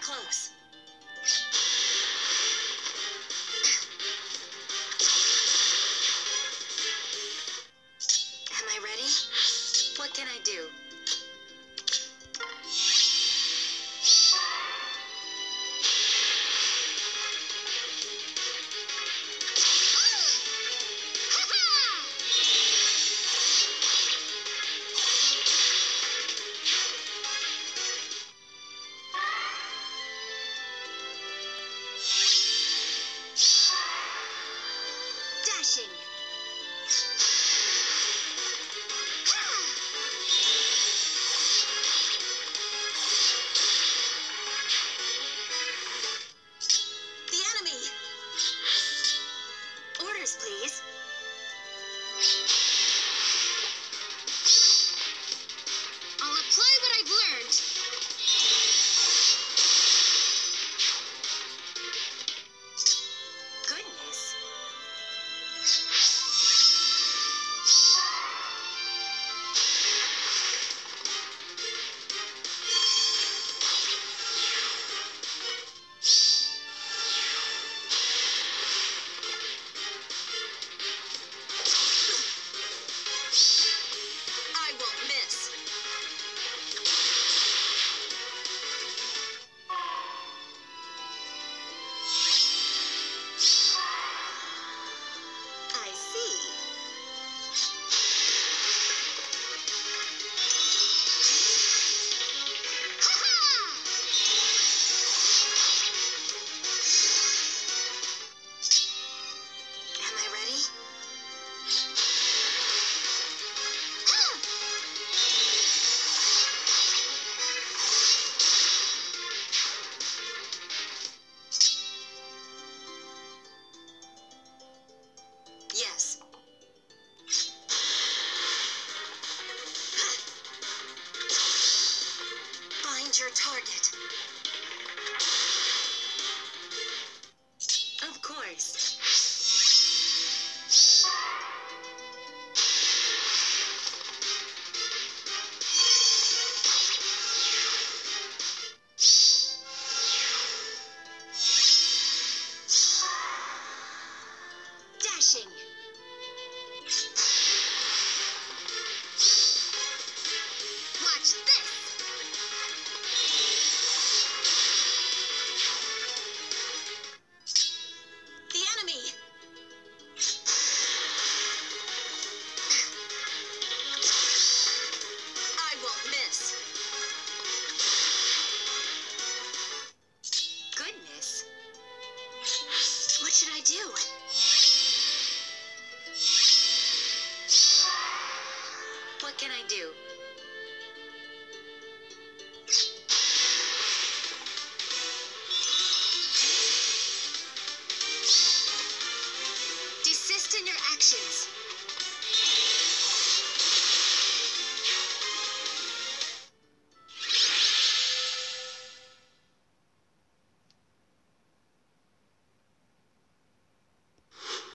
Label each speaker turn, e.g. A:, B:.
A: Close. Am I ready? What can I do? should I do?